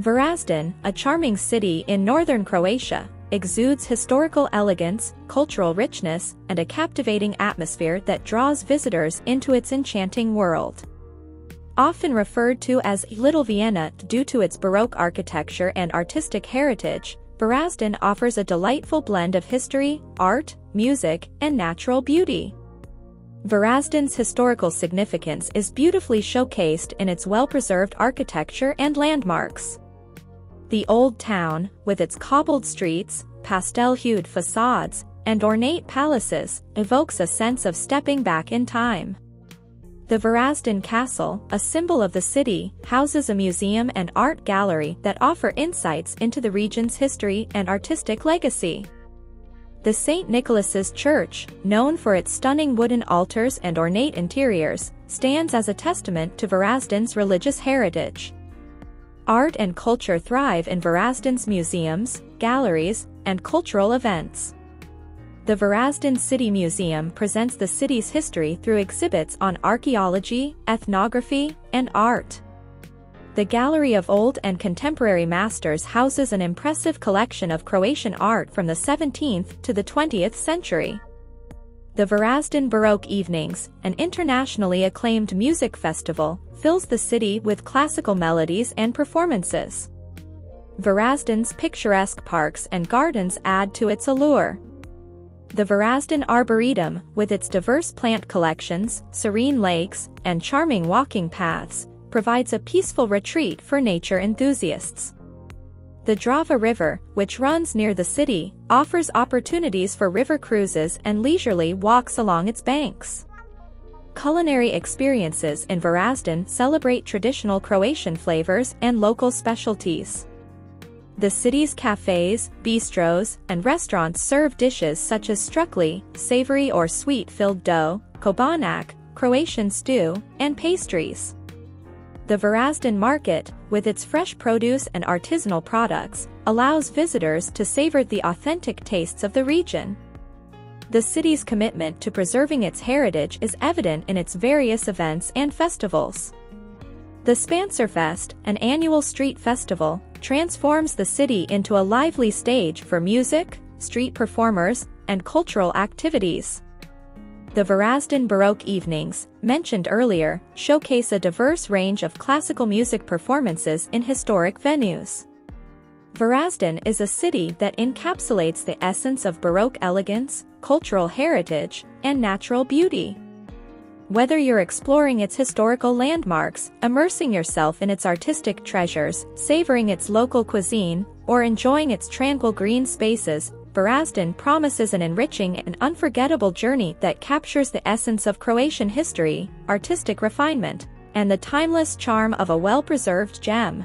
Varazdin, a charming city in northern Croatia, exudes historical elegance, cultural richness, and a captivating atmosphere that draws visitors into its enchanting world. Often referred to as Little Vienna due to its Baroque architecture and artistic heritage, Varazdin offers a delightful blend of history, art, music, and natural beauty. Varazdin's historical significance is beautifully showcased in its well-preserved architecture and landmarks. The old town, with its cobbled streets, pastel-hued facades, and ornate palaces, evokes a sense of stepping back in time. The Varazdin Castle, a symbol of the city, houses a museum and art gallery that offer insights into the region's history and artistic legacy. The St. Nicholas's Church, known for its stunning wooden altars and ornate interiors, stands as a testament to Varazdin's religious heritage. Art and culture thrive in Varazdin's museums, galleries, and cultural events. The Varazdin City Museum presents the city's history through exhibits on archaeology, ethnography, and art. The Gallery of Old and Contemporary Masters houses an impressive collection of Croatian art from the 17th to the 20th century. The Varazdin Baroque Evenings, an internationally acclaimed music festival, fills the city with classical melodies and performances. Varazdin's picturesque parks and gardens add to its allure. The Varazdin Arboretum, with its diverse plant collections, serene lakes, and charming walking paths, provides a peaceful retreat for nature enthusiasts. The Drava River, which runs near the city, offers opportunities for river cruises and leisurely walks along its banks. Culinary experiences in Varazdin celebrate traditional Croatian flavors and local specialties. The city's cafes, bistros, and restaurants serve dishes such as strukli, savory or sweet-filled dough, kobanak, Croatian stew, and pastries. The Varazdin Market, with its fresh produce and artisanal products, allows visitors to savor the authentic tastes of the region. The city's commitment to preserving its heritage is evident in its various events and festivals. The Spancirfest, an annual street festival, transforms the city into a lively stage for music, street performers, and cultural activities. The Varazdin Baroque Evenings, mentioned earlier, showcase a diverse range of classical music performances in historic venues. Varazdin is a city that encapsulates the essence of Baroque elegance, cultural heritage, and natural beauty. Whether you're exploring its historical landmarks, immersing yourself in its artistic treasures, savoring its local cuisine, or enjoying its tranquil green spaces, Varazdin promises an enriching and unforgettable journey that captures the essence of Croatian history, artistic refinement, and the timeless charm of a well-preserved gem.